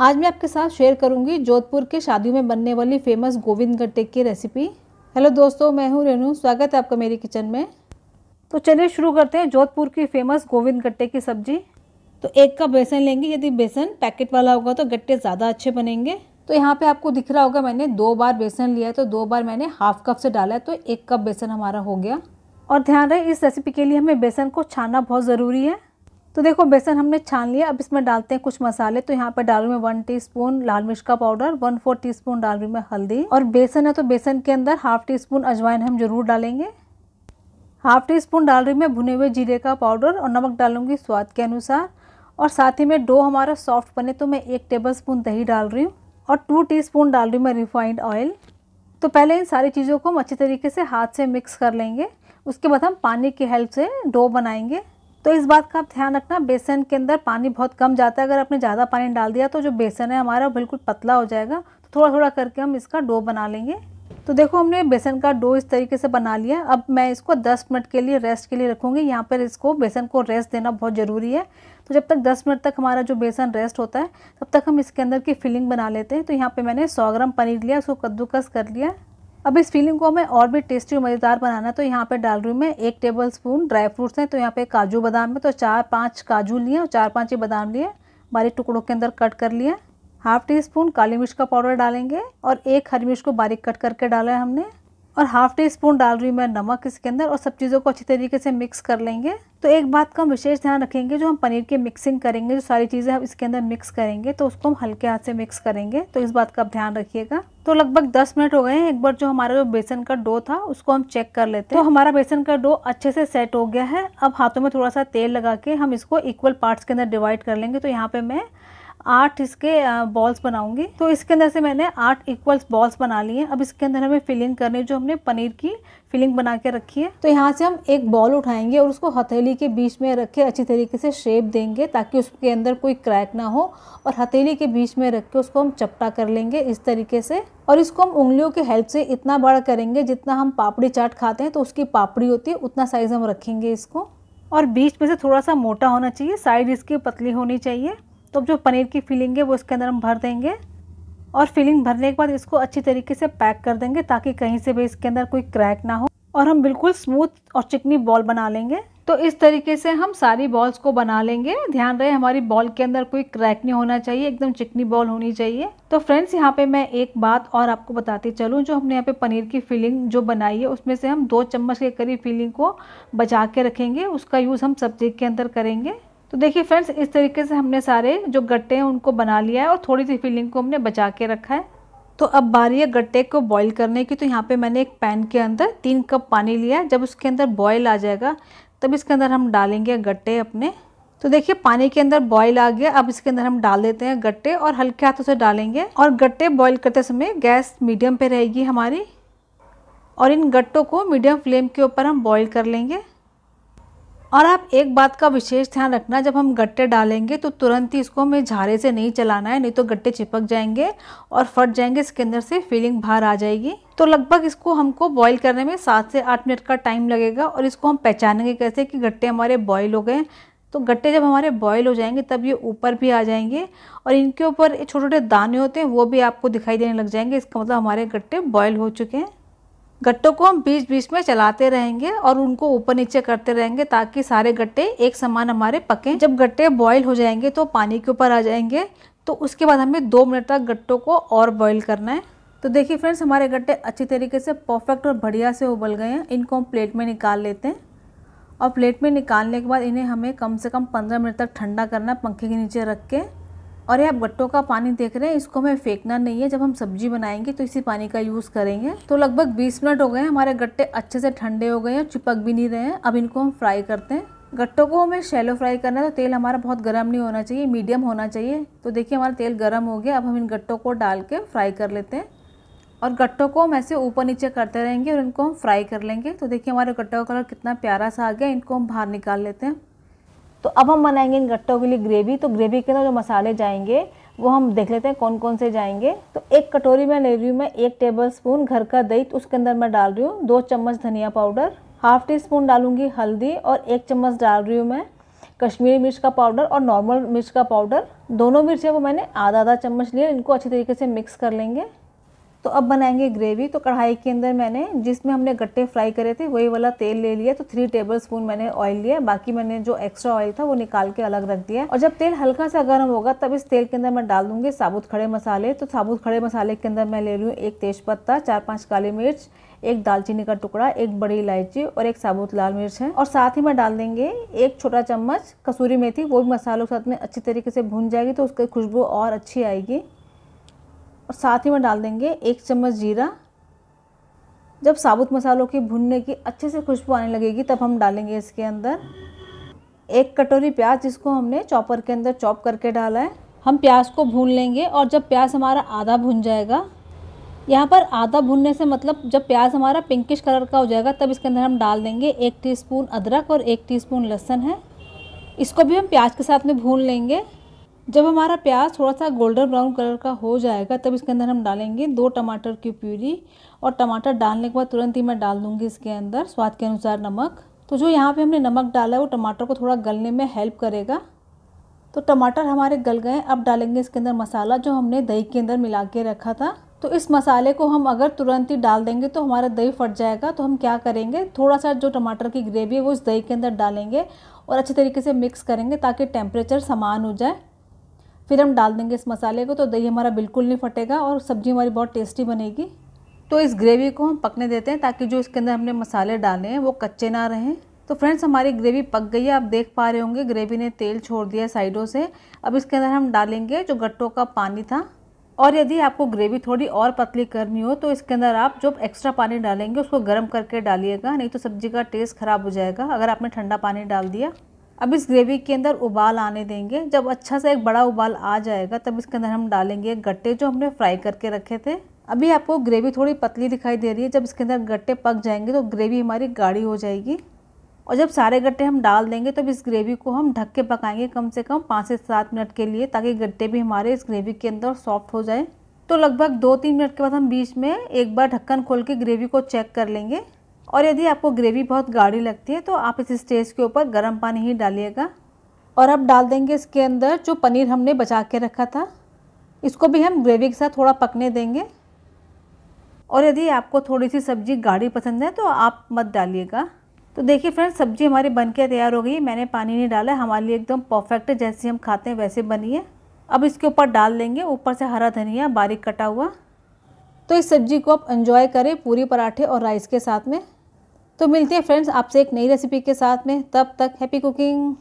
आज मैं आपके साथ शेयर करूँगी जोधपुर के शादियों में बनने वाली फ़ेमस गोविंद गट्टे की रेसिपी हेलो दोस्तों, मैं हूँ रेनू स्वागत है आपका मेरी किचन में। तो चलिए शुरू करते हैं जोधपुर की फ़ेमस गोविंद गट्टे की सब्ज़ी। तो एक कप बेसन लेंगे। यदि बेसन पैकेट वाला होगा तो गट्टे ज़्यादा अच्छे बनेंगे। तो यहाँ पे आपको दिख रहा होगा मैंने दो बार बेसन लिया है तो दो बार मैंने हाफ़ कप से डाला है तो एक कप बेसन हमारा हो गया। और ध्यान रहे, इस रेसिपी के लिए हमें बेसन को छानना बहुत ज़रूरी है। तो देखो, बेसन हमने छान लिया। अब इसमें डालते हैं कुछ मसाले। तो यहाँ पर डाल रही मैं वन टीस्पून लाल मिर्च का पाउडर वन फोर टीस्पून डाल रही मैं हल्दी। और बेसन है तो बेसन के अंदर हाफ़ टी स्पून अजवाइन हम ज़रूर डालेंगे। हाफ़ टी स्पून डाल रही मैं भुने हुए जीरे का पाउडर और नमक डालूँगी स्वाद के अनुसार। और साथ ही में डो हमारा सॉफ्ट बने तो मैं एक टेबल स्पून दही डाल रही हूँ और टू टी स्पून डाल रही हूँ मैं रिफाइंड ऑयल तो पहले इन सारी चीज़ों को हम अच्छे तरीके से हाथ से मिक्स कर लेंगे। उसके बाद हम पानी की हेल्प से डो बनाएँगे। तो इस बात का आप ध्यान रखना, बेसन के अंदर पानी बहुत कम जाता है। अगर आपने ज़्यादा पानी डाल दिया तो जो बेसन है हमारा बिल्कुल पतला हो जाएगा। तो थोड़ा थोड़ा करके हम इसका डो बना लेंगे। तो देखो हमने बेसन का डो इस तरीके से बना लिया। अब मैं इसको 10 मिनट के लिए रेस्ट के लिए रखूँगी। यहाँ पर इसको बेसन को रेस्ट देना बहुत ज़रूरी है। तो जब तक 10 मिनट तक हमारा जो बेसन रेस्ट होता है, तब तक हम इसके अंदर की फिलिंग बना लेते हैं। तो यहाँ पे मैंने 100 ग्राम पनीर लिया, उसको कद्दूकस कर लिया। अब इस फीलिंग को हमें और भी टेस्टी और मज़ेदार बनाना है तो यहाँ पे डाल रही हूँ मैं एक टेबल स्पून ड्राई फ्रूट्स हैं तो यहाँ पे काजू बादाम है तो चार पाँच काजू लिए और चार पाँच ही बादाम लिए बारीक टुकड़ों के अंदर कट कर लिए हाफ़ टी स्पून काली मिर्च का पाउडर डालेंगे और एक हरी मिर्च को बारीक कट करके डाला है हमने। और हाफ़ टी स्पून डाल रही हूँ मैं नमक इसके अंदर और सब चीज़ों को अच्छी तरीके से मिक्स कर लेंगे। तो एक बात का हम विशेष ध्यान रखेंगे, जो हम पनीर की मिक्सिंग करेंगे, जो सारी चीज़ें हम इसके अंदर मिक्स करेंगे तो उसको हम हल्के हाथ से मिक्स करेंगे। तो इस बात का आप ध्यान रखिएगा। तो लगभग 10 मिनट हो गए हैं, एक बार जो हमारा जो बेसन का डो था, उसको हम चेक कर लेते हैं। तो हमारा बेसन का डो अच्छे से सेट हो गया है। अब हाथों में थोड़ा सा तेल लगा के हम इसको इक्वल पार्ट्स के अंदर डिवाइड कर लेंगे। तो यहाँ पर मैं आठ इसके बॉल्स बनाऊँगी। तो इसके अंदर से मैंने आठ इक्वल्स बॉल्स बना लिए अब इसके अंदर हमें फिलिंग करनी जो हमने पनीर की फिलिंग बना के रखी है। तो यहाँ से हम एक बॉल उठाएँगे और उसको हथेली के बीच में रख के अच्छी तरीके से शेप देंगे, ताकि उसके अंदर कोई क्रैक ना हो। और हथेली के बीच में रख के उसको हम चपटा कर लेंगे इस तरीके से। और इसको हम उंगलियों के हेल्प से इतना बड़ा करेंगे, जितना हम पापड़ी चाट खाते हैं तो उसकी पापड़ी होती है, उतना साइज़ हम रखेंगे इसको। और बीच में से थोड़ा सा मोटा होना चाहिए साइड इसकी पतली होनी चाहिए। तो अब जो पनीर की फिलिंग है, वो इसके अंदर हम भर देंगे। और फिलिंग भरने के बाद इसको अच्छी तरीके से पैक कर देंगे ताकि कहीं से भी इसके अंदर कोई क्रैक ना हो। और हम बिल्कुल स्मूथ और चिकनी बॉल बना लेंगे। तो इस तरीके से हम सारी बॉल्स को बना लेंगे। ध्यान रहे, हमारी बॉल के अंदर कोई क्रैक नहीं होना चाहिए, एकदम चिकनी बॉल होनी चाहिए। तो फ्रेंड्स यहाँ पे मैं एक बात और आपको बताती चलूँ, जो हमने यहाँ पे पनीर की फिलिंग जो बनाई है, उसमें से हम दो चम्मच के करीब फिलिंग को बचा के रखेंगे। उसका यूज़ हम सब्ज़ी के अंदर करेंगे। तो देखिए फ्रेंड्स इस तरीके से हमने सारे जो गट्टे हैं उनको बना लिया है और थोड़ी सी फिलिंग को हमने बचा के रखा है। तो अब बारी है गट्टे को बॉईल करने की। तो यहाँ पे मैंने एक पैन के अंदर तीन कप पानी लिया है। जब उसके अंदर बॉयल आ जाएगा, तब इसके अंदर हम डालेंगे गट्टे अपने। तो देखिए पानी के अंदर बॉईल आ गया। अब इसके अंदर हम डाल देते हैं गट्टे और हल्के हाथों से डालेंगे। और गट्टे बॉईल करते समय गैस मीडियम पे रहेगी हमारी। और इन गट्टों को मीडियम फ्लेम के ऊपर हम बॉईल कर लेंगे। और आप एक बात का विशेष ध्यान रखना, जब हम गट्टे डालेंगे तो तुरंत ही इसको हमें झारे से नहीं चलाना है, नहीं तो गट्टे चिपक जाएँगे और फट जाएँगे, इसके अंदर से फीलिंग बाहर आ जाएगी। तो लगभग इसको हमको बॉईल करने में सात से आठ मिनट का टाइम लगेगा और इसको हम पहचानेंगे कैसे कि गट्टे हमारे बॉयल हो गए तो गट्टे जब हमारे बॉयल हो जाएँगे, तब ये ऊपर भी आ जाएँगे और इनके ऊपर छोटे छोटे दाने होते हैं, वो भी आपको दिखाई देने लग जाएँगे। इसका मतलब हमारे गट्टे बॉयल हो चुके हैं। गट्टों को हम बीच बीच में चलाते रहेंगे और उनको ऊपर नीचे करते रहेंगे ताकि सारे गट्टे एक समान हमारे पकें। जब गट्टे बॉईल हो जाएँगे तो पानी के ऊपर आ जाएँगे। तो उसके बाद हमें दो मिनट तक गट्टों को और बॉईल करना है। तो देखिए फ्रेंड्स हमारे गट्टे अच्छी तरीके से परफेक्ट और बढ़िया से उबल गए हैं। इनको हम प्लेट में निकाल लेते हैं। और प्लेट में निकालने के बाद इन्हें हमें कम से कम पंद्रह मिनट तक ठंडा करना है, पंखे के नीचे रख के। और ये आप गट्टों का पानी देख रहे हैं, इसको हमें फेंकना नहीं है। जब हम सब्ज़ी बनाएँगे तो इसी पानी का यूज़ करेंगे। तो लगभग 20 मिनट हो गए हैं, हमारे गट्टे अच्छे से ठंडे हो गए हैं, चिपक भी नहीं रहे हैं। अब इनको हम फ्राई करते हैं। गट्टों को हमें शैलो फ्राई करना है तो तेल हमारा बहुत गर्म नहीं होना चाहिए, मीडियम होना चाहिए। तो देखिए, हमारा तेल गर्म हो गया। अब हम इन गट्टों को डाल के फ्राई कर लेते हैं। और गट्टों को हम ऐसे ऊपर नीचे करते रहेंगे और इनको हम फ्राई कर लेंगे। तो देखिए, हमारे गट्टों का कलर कितना प्यारा सा आ गया। इनको हम बाहर निकाल लेते हैं। तो अब हम बनाएँगे इन गट्टों के लिए ग्रेवी तो ग्रेवी के अंदर जो मसाले जाएँगे, वो हम देख लेते हैं कौन कौन से जाएँगे। तो एक कटोरी में ले रही हूँ मैं एक टेबल स्पून घर का दही। तो उसके अंदर मैं डाल रही हूँ दो चम्मच धनिया पाउडर हाफ़ टी स्पून डालूँगी हल्दी और एक चम्मच डाल रही हूँ मैं कश्मीरी मिर्च का पाउडर और नॉर्मल मिर्च का पाउडर। दोनों मिर्च वो मैंने आधा आधा चम्मच लिया इनको अच्छी तरीके से मिक्स कर लेंगे। तो अब बनाएँगे ग्रेवी तो कढ़ाई के अंदर मैंने जिसमें हमने गट्टे फ्राई करे थे, वही वाला तेल ले लिया। तो थ्री टेबल स्पून मैंने ऑयल लिया। बाकी मैंने जो एक्स्ट्रा ऑयल था, वो निकाल के अलग रख दिया। और जब तेल हल्का सा गर्म होगा, तब इस तेल के अंदर मैं डाल दूँगी साबुत खड़े मसाले। तो साबुत खड़े मसाले के अंदर मैं ले हूँ एक तेज पत्ता चार पाँच काली मिर्च, एक दालचीनी का टुकड़ा, एक बड़ी इलायची और एक साबुत लाल मिर्च है। और साथ ही मैं डाल देंगे एक छोटा चम्मच कसूरी मेथी। वो भी मसालों के साथ में अच्छी तरीके से भून जाएगी तो उसकी खुशबू और अच्छी आएगी। और साथ ही में डाल देंगे एक चम्मच जीरा। जब साबुत मसालों की भुनने की अच्छे से खुशबू आने लगेगी, तब हम डालेंगे इसके अंदर एक कटोरी प्याज जिसको हमने चॉपर के अंदर चॉप करके डाला है। हम प्याज को भून लेंगे और जब प्याज हमारा आधा भुन जाएगा, यहाँ पर आधा भुनने से मतलब जब प्याज हमारा पिंकिश कलर का हो जाएगा, तब इसके अंदर हम डाल देंगे एक टीस्पून अदरक और एक टीस्पून लहसुन है। इसको भी हम प्याज के साथ में भून लेंगे। जब हमारा प्याज थोड़ा सा गोल्डन ब्राउन कलर का हो जाएगा, तब इसके अंदर हम डालेंगे दो टमाटर की प्यूरी और टमाटर डालने के बाद तुरंत ही मैं डाल दूँगी इसके अंदर स्वाद के अनुसार नमक। तो जो यहाँ पे हमने नमक डाला है, वो टमाटर को थोड़ा गलने में हेल्प करेगा। तो टमाटर हमारे गल गए अब डालेंगे इसके अंदर मसाला जो हमने दही के अंदर मिला के रखा था। तो इस मसाले को हम अगर तुरंत ही डाल देंगे तो हमारा दही फट जाएगा। तो हम क्या करेंगे, थोड़ा सा जो टमाटर की ग्रेवी है, वो इस दही के अंदर डालेंगे और अच्छे तरीके से मिक्स करेंगे ताकि टेम्परेचर समान हो जाए। फिर हम डाल देंगे इस मसाले को तो दही हमारा बिल्कुल नहीं फटेगा और सब्ज़ी हमारी बहुत टेस्टी बनेगी। तो इस ग्रेवी को हम पकने देते हैं ताकि जो इसके अंदर हमने मसाले डाले हैं वो कच्चे ना रहें। तो फ्रेंड्स, हमारी ग्रेवी पक गई है, आप देख पा रहे होंगे, ग्रेवी ने तेल छोड़ दिया साइडों से। अब इसके अंदर हम डालेंगे जो गट्टों का पानी था। और यदि आपको ग्रेवी थोड़ी और पतली करनी हो तो इसके अंदर आप जो एक्स्ट्रा पानी डालेंगे, उसको गर्म करके डालिएगा, नहीं तो सब्ज़ी का टेस्ट ख़राब हो जाएगा, अगर आपने ठंडा पानी डाल दिया। अब इस ग्रेवी के अंदर उबाल आने देंगे। जब अच्छा सा एक बड़ा उबाल आ जाएगा, तब इसके अंदर हम डालेंगे गट्टे जो हमने फ्राई करके रखे थे। अभी आपको ग्रेवी थोड़ी पतली दिखाई दे रही है। जब इसके अंदर गट्टे पक जाएँगे तो ग्रेवी हमारी गाढ़ी हो जाएगी। और जब सारे गट्टे हम डाल देंगे, तब इस ग्रेवी को हम ढक के पकाएँगे कम से कम पाँच से सात मिनट के लिए, ताकि गट्टे भी हमारे इस ग्रेवी के अंदर सॉफ्ट हो जाए। तो लगभग दो तीन मिनट के बाद हम बीच में एक बार ढक्कन खोल के ग्रेवी को चेक कर लेंगे। और यदि आपको ग्रेवी बहुत गाढ़ी लगती है तो आप इस स्टेज के ऊपर गर्म पानी ही डालिएगा। और अब डाल देंगे इसके अंदर जो पनीर हमने बचा के रखा था। इसको भी हम ग्रेवी के साथ थोड़ा पकने देंगे। और यदि आपको थोड़ी सी सब्ज़ी गाढ़ी पसंद है तो आप मत डालिएगा। तो देखिए फ्रेंड्स, सब्ज़ी हमारी बन के तैयार हो गई मैंने पानी नहीं डाला, हमारे लिए एकदम परफेक्ट जैसे हम खाते हैं, वैसे बनी है। अब इसके ऊपर डाल देंगे, ऊपर से हरा धनिया बारीक कटा हुआ। तो इस सब्ज़ी को आप एंजॉय करें पूरी पराठे और राइस के साथ में। तो मिलती है फ्रेंड्स आपसे एक नई रेसिपी के साथ में। तब तक हैप्पी कुकिंग